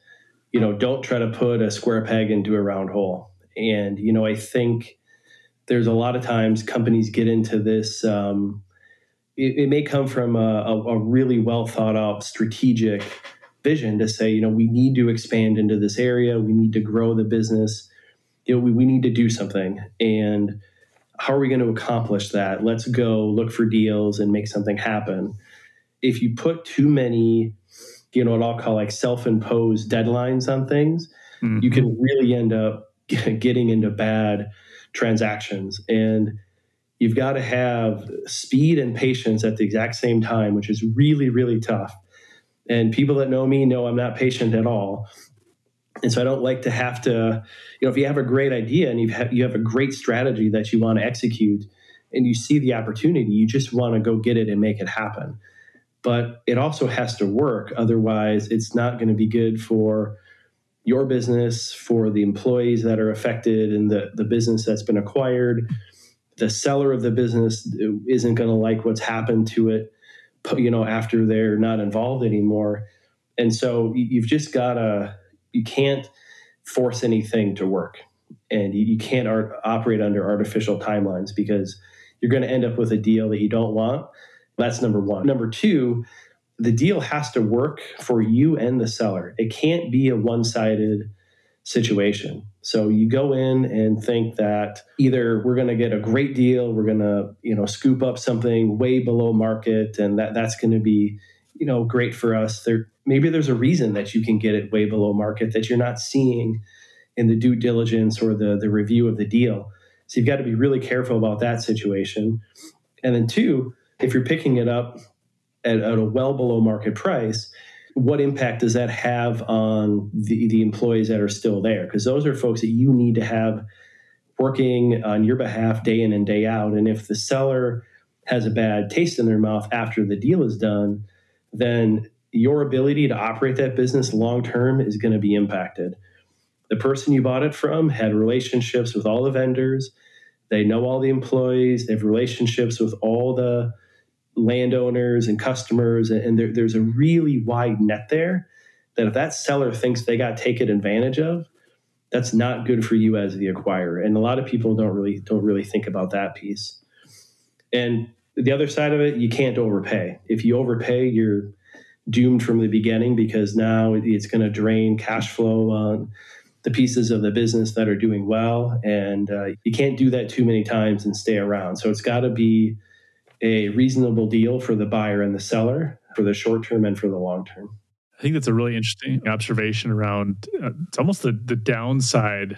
Speaker 3: you know, don't try to put a square peg into a round hole. And, you know, I think there's a lot of times companies get into this. Um, it, it, may come from a, a, really well thought out strategic vision to say, you know, we need to expand into this area, we need to grow the business, you know, we, we need to do something. And how are we going to accomplish that? Let's go look for deals and make something happen. If you put too many you know what I'll call like self-imposed deadlines on things, mm-hmm. you can really end up [LAUGHS] getting into bad transactions. And you've got to have speed and patience at the exact same time, which is really, really tough. And people that know me know I'm not patient at all. And so I don't like to have to, you know, if you have a great idea and you have you have a great strategy that you want to execute and you see the opportunity, you just want to go get it and make it happen. But it also has to work. Otherwise, it's not going to be good for your business, for the employees that are affected and the, the business that's been acquired. The seller of the business isn't going to like what's happened to it, you know, after they're not involved anymore. And so you've just got to, you can't force anything to work. And you, can't art, operate under artificial timelines because you're going to end up with a deal that you don't want. That's number one. Number two, the deal has to work for you and the seller. It can't be a one sided situation. So you go in and think that either we're going to get a great deal, we're going to, you know, scoop up something way below market and that that's going to be, you know, great for us. There maybe there's a reason that you can get it way below market that you're not seeing in the due diligence or the the review of the deal. So you've got to be really careful about that situation. And then two, if you're picking it up at, at a well below market price, what impact does that have on the, the employees that are still there? Because those are folks that you need to have working on your behalf day in and day out. And if the seller has a bad taste in their mouth after the deal is done, then your ability to operate that business long term is going to be impacted the person you bought it from had relationships with all the vendors. They know all the employees. They have relationships with all the landowners and customers. And there, there's a really wide net there that if that seller thinks they got taken advantage of, that's not good for you as the acquirer. And a lot of people don't really don't really think about that piece. And the other side of it, you can't overpay. If you overpay, you're doomed from the beginning because now it's going to drain cash flow on the pieces of the business that are doing well. And uh, you can't do that too many times and stay around. So it's got to be a reasonable deal for the buyer and the seller for the short term and for the long term.
Speaker 2: I think that's a really interesting observation around uh, it's almost the, the downside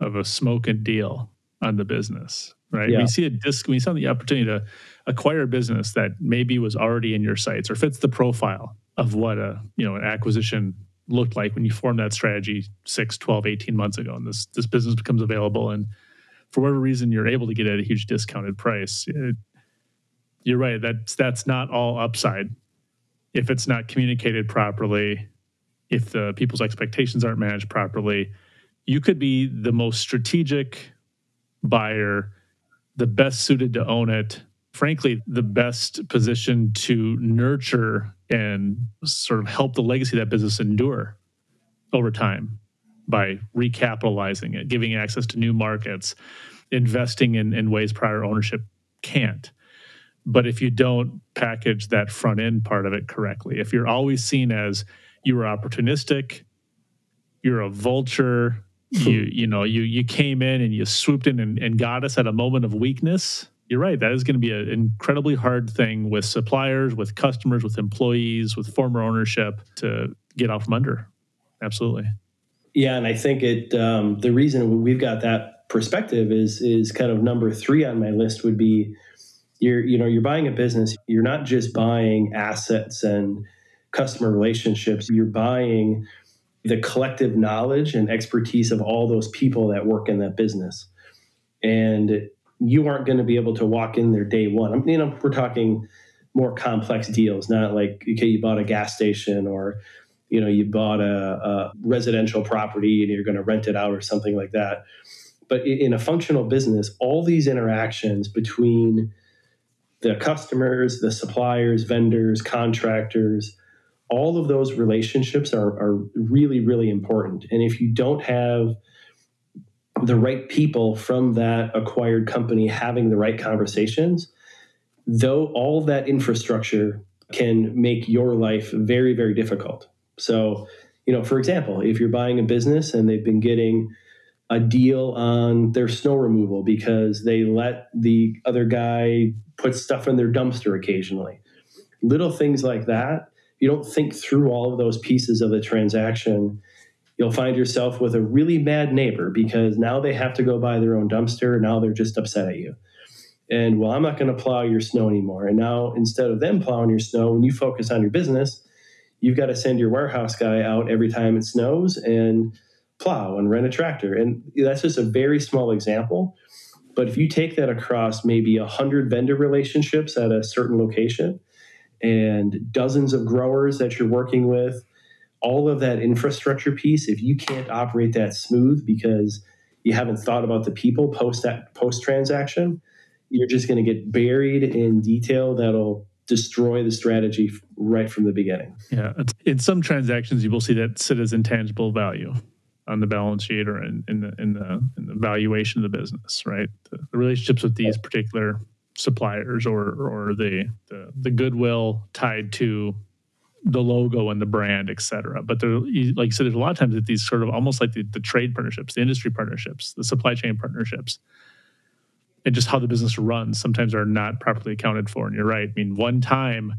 Speaker 2: of a smoke and deal on the business, right? Yeah. We see a disc, we saw the opportunity to acquire a business that maybe was already in your sights or fits the profile of what a you know an acquisition looked like when you formed that strategy 6 12 18 months ago and this this business becomes available and for whatever reason you're able to get at a huge discounted price it, you're right that's that's not all upside if it's not communicated properly if the people's expectations aren't managed properly you could be the most strategic buyer the best suited to own it frankly the best position to nurture and sort of help the legacy of that business endure over time by recapitalizing it, giving access to new markets, investing in, in ways prior ownership can't. But if you don't package that front end part of it correctly, if you're always seen as you were opportunistic, you're a vulture, you you know you you came in and you swooped in and, and got us at a moment of weakness you're right. That is going to be an incredibly hard thing with suppliers, with customers, with employees, with former ownership to get out from under. Absolutely.
Speaker 3: Yeah, and I think it. Um, the reason we've got that perspective is is kind of number three on my list would be you're you know you're buying a business. You're not just buying assets and customer relationships. You're buying the collective knowledge and expertise of all those people that work in that business. And you aren't going to be able to walk in there day one. I mean, you know, we're talking more complex deals, not like okay, you bought a gas station or you know you bought a, a residential property and you're going to rent it out or something like that. But in a functional business, all these interactions between the customers, the suppliers, vendors, contractors, all of those relationships are, are really, really important. And if you don't have the right people from that acquired company having the right conversations, though all that infrastructure can make your life very, very difficult. So, you know, for example, if you're buying a business and they've been getting a deal on their snow removal because they let the other guy put stuff in their dumpster occasionally, little things like that, you don't think through all of those pieces of the transaction you'll find yourself with a really mad neighbor because now they have to go buy their own dumpster. And now they're just upset at you. And well, I'm not going to plow your snow anymore. And now instead of them plowing your snow, when you focus on your business, you've got to send your warehouse guy out every time it snows. And plow and rent a tractor. And that's just a very small example. But if you take that across maybe 100 vendor relationships at a certain location and dozens of growers that you're working with, all of that infrastructure piece, if you can't operate that smooth because you haven't thought about the people post that post transaction, you're just going to get buried in detail that'll destroy the strategy right from the beginning.
Speaker 2: Yeah, in some transactions, you will see that sit as intangible value on the balance sheet or in, in the in the in the valuation of the business, right? The, the relationships with these particular suppliers or or the, the the goodwill tied to the logo and the brand, et cetera. But there, like you said, there's a lot of times that these sort of almost like the, the trade partnerships, the industry partnerships, the supply chain partnerships, and just how the business runs sometimes are not properly accounted for. And you're right. I mean, one time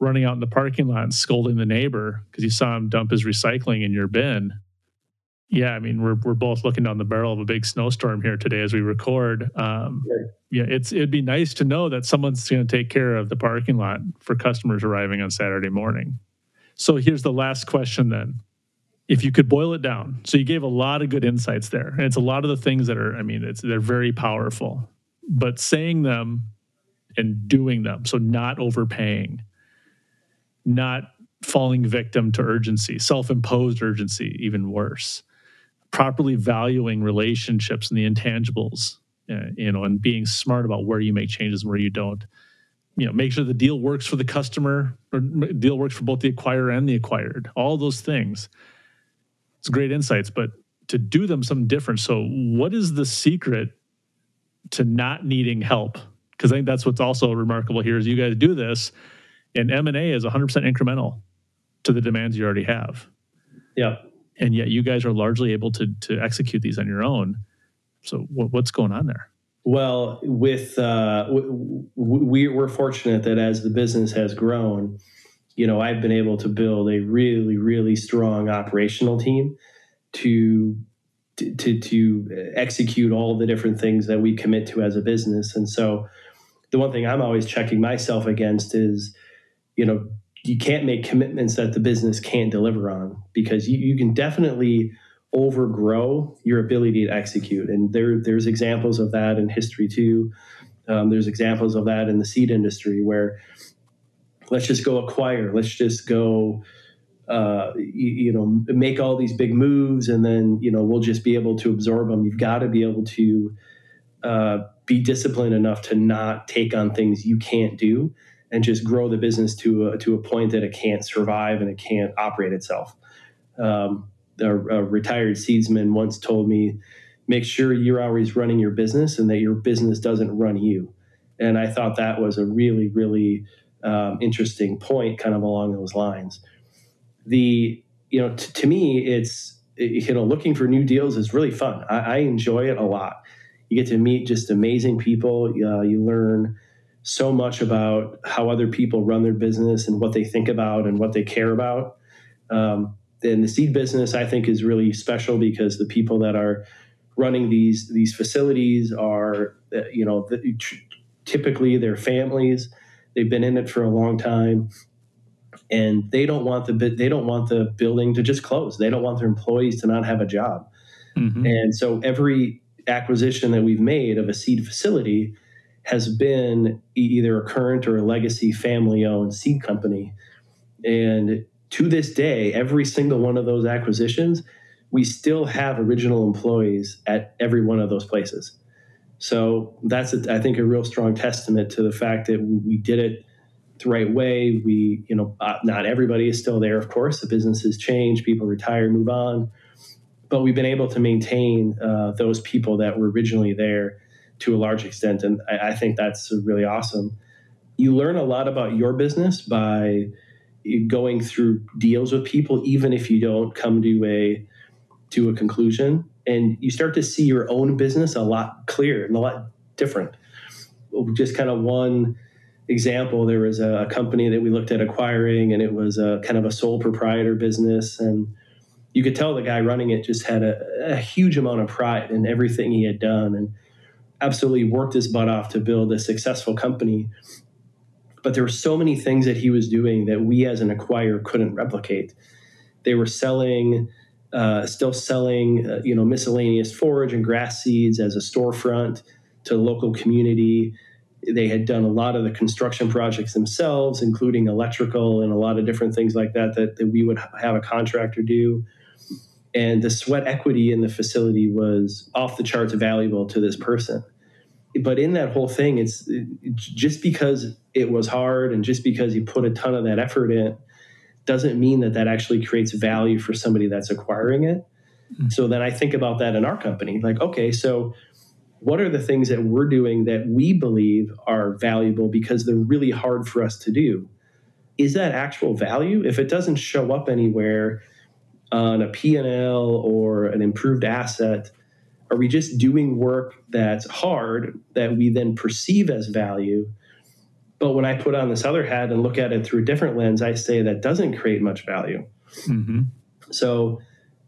Speaker 2: running out in the parking lot and scolding the neighbor because you saw him dump his recycling in your bin yeah, I mean we're we're both looking down the barrel of a big snowstorm here today as we record. Um, yeah, it's it'd be nice to know that someone's going to take care of the parking lot for customers arriving on Saturday morning. So here's the last question then. If you could boil it down, so you gave a lot of good insights there, and it's a lot of the things that are, I mean, it's they're very powerful, but saying them and doing them, so not overpaying, not falling victim to urgency, self-imposed urgency, even worse properly valuing relationships and the intangibles, uh, you know, and being smart about where you make changes and where you don't. You know, make sure the deal works for the customer or deal works for both the acquirer and the acquired. All those things. It's great insights, but to do them something different. So, what is the secret to not needing help? Because I think that's what's also remarkable here is you guys do this, and M and A is 100% incremental to the demands you already have.
Speaker 3: Yeah
Speaker 2: and yet you guys are largely able to to execute these on your own. So what, what's going on there?
Speaker 3: Well, with uh, we, we're fortunate that as the business has grown, you know, I've been able to build a really, really strong operational team to to to execute all the different things that we commit to as a business. And so, the one thing I'm always checking myself against is, you know, you can't make commitments that the business can't deliver on because you, you can definitely overgrow your ability to execute. And there, there's examples of that in history too. Um, there's examples of that in the seed industry where let's just go acquire, let's just go, uh, you, you, know, make all these big moves, and then you know we'll just be able to absorb them. You've got to be able to uh, be disciplined enough to not take on things you can't do and just grow the business to a, to a point that it can't survive and it can't operate itself. Um, a, a retired seedsman once told me, make sure you're always running your business and that your business doesn't run you. And I thought that was a really, really um, interesting point, kind of along those lines. The, you know, t- to me, it's, you know, looking for new deals is really fun. I, I enjoy it a lot. You get to meet just amazing people. Uh, you learn so much about how other people run their business and what they think about and what they care about. Um, and the seed business, I think, is really special because the people that are running these these facilities are, uh, you know, the, typically their families. They've been in it for a long time, and they don't want the they don't want the building to just close. They don't want their employees to not have a job. Mm-hmm. And so every acquisition that we've made of a seed facility has been either a current or a legacy family owned seed company. And to this day, every single one of those acquisitions, we still have original employees at every one of those places. So that's, a, I think, a real strong testament to the fact that we did it the right way. We, you know, uh, not everybody is still there, of course. The businesses change, people retire, move on. But we've been able to maintain uh, those people that were originally there to a large extent. And I, I think that's really awesome. You learn a lot about your business by going through deals with people, even if you don't come to a to a conclusion, and you start to see your own business a lot clearer and a lot different. Just kind of one example, there was a, company that we looked at acquiring, and it was a kind of a sole proprietor business, and you could tell the guy running it just had a, a huge amount of pride in everything he had done, and absolutely worked his butt off to build a successful company. But there were so many things that he was doing that we as an acquirer couldn't replicate. They were selling uh, still selling, uh, you know, miscellaneous forage and grass seeds as a storefront to the local community. They had done a lot of the construction projects themselves, including electrical and a lot of different things like that that, that we would have a contractor do. And the sweat equity in the facility was off the charts valuable to this person. But in that whole thing, it's just because it was hard and just because you put a ton of that effort in doesn't mean that that actually creates value for somebody that's acquiring it. Mm-hmm. So then I think about that in our company. Like, okay, so what are the things that we're doing that we believe are valuable because they're really hard for us to do? Is that actual value? If it doesn't show up anywhere on a P&L or an improved asset, are we just doing work that's hard that we then perceive as value? But when I put on this other hat and look at it through a different lens, I say that doesn't create much value. Mm-hmm. So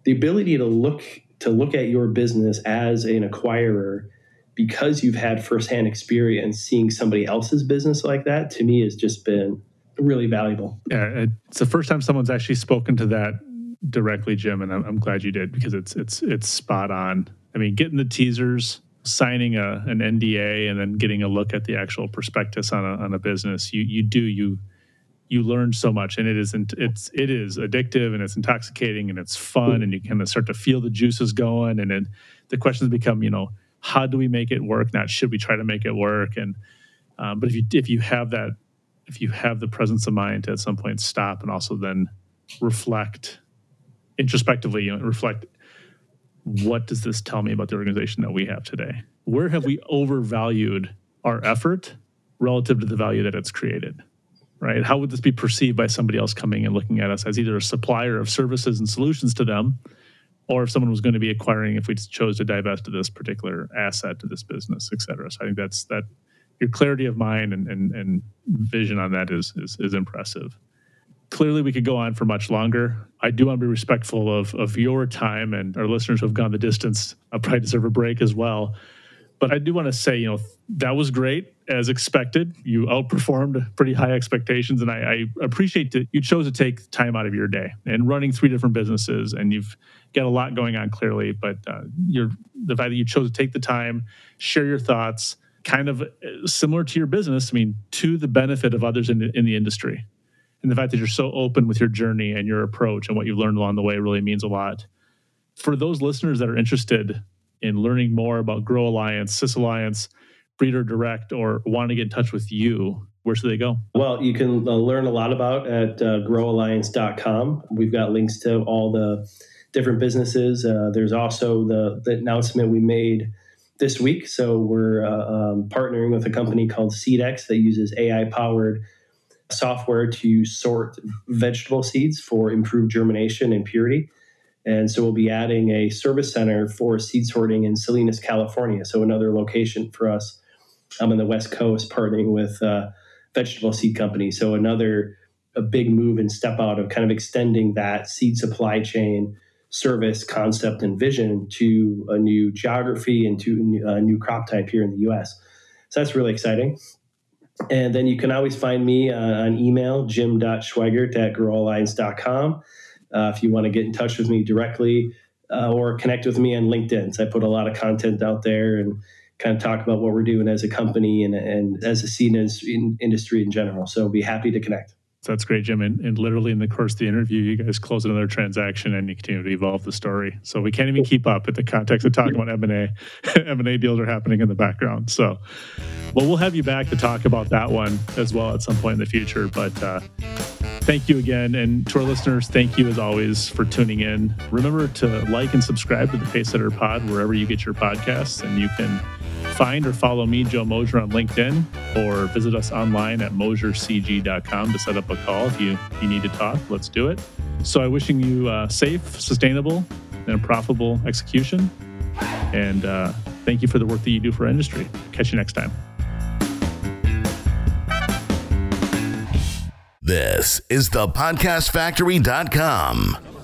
Speaker 3: the ability to look to look at your business as an acquirer because you've had firsthand experience seeing somebody else's business like that to me has just been really valuable.
Speaker 2: Yeah, it's the first time someone's actually spoken to that directly, Jim, and I'm, I'm glad you did because it's it's it's spot on. I mean, getting the teasers, signing a an NDA, and then getting a look at the actual prospectus on a on a business, you you do you you learn so much, and it is it isn't it is addictive and it's intoxicating and it's fun, and you kind of start to feel the juices going, and then the questions become, you know, how do we make it work? Not should we try to make it work? And um, but if you if you have that if you have the presence of mind to at some point stop and also then reflect introspectively, you know, reflect what does this tell me about the organization that we have today? Where have we overvalued our effort relative to the value that it's created? Right? How would this be perceived by somebody else coming and looking at us as either a supplier of services and solutions to them, or if someone was going to be acquiring if we chose to divest of this particular asset to this business, et cetera. So I think that's that your clarity of mind and, and, and vision on that is, is, is impressive clearly we could go on for much longer. I do want to be respectful of, of your time and our listeners who have gone the distance. I probably deserve a break as well. But I do want to say, you know, that was great as expected. You outperformed pretty high expectations, and I, I appreciate that you chose to take time out of your day and running three different businesses, and you've got a lot going on clearly. But uh, you're the fact that you chose to take the time, share your thoughts, kind of uh, similar to your business. I mean, to the benefit of others in the, in the industry and the fact that you're so open with your journey and your approach and what you've learned along the way really means a lot. For those listeners that are interested in learning more about Gro Alliance, Cis Alliance, Breeder Direct, or want to get in touch with you, where should they go?
Speaker 3: Well, you can uh, learn a lot about at uh, groalliance.com. We've got links to all the different businesses. Uh, there's also the, the announcement we made this week. So we're uh, um, partnering with a company called SeedX that uses AI powered software to sort vegetable seeds for improved germination and purity. And so we'll be adding a service center for seed sorting in Salinas, California. So another location for us. I'm on the West Coast partnering with uh, vegetable seed company. So another a big move and step out of kind of extending that seed supply chain service concept and vision to a new geography and to a new crop type here in the U.S. So that's really exciting. And then you can always find me uh, on email, jim.schweigert at groalliance.com. Uh, if you want to get in touch with me directly uh, or connect with me on LinkedIn. So I put a lot of content out there and kind of talk about what we're doing as a company and, and as a in industry in general. So be happy to connect.
Speaker 2: That's great, Jim. And, and, literally in the course of the interview, you guys close another transaction and you continue to evolve the story. So we can't even keep up at the context of talking about M&A. [LAUGHS] M&A deals are happening in the background. So, well, we'll have you back to talk about that one as well at some point in the future. But uh, thank you again. And to our listeners, thank you as always for tuning in. Remember to like and subscribe to the Pacesetter Pod wherever you get your podcasts. And you can find or follow me, Joe Mosher, on LinkedIn, or visit us online at moshercg.com to set up a call if you, you need to talk. Let's do it. So I'm wishing you uh, safe, sustainable, and profitable execution. And uh, thank you for the work that you do for our industry. Catch you next time.
Speaker 5: This is the podcastfactory.com.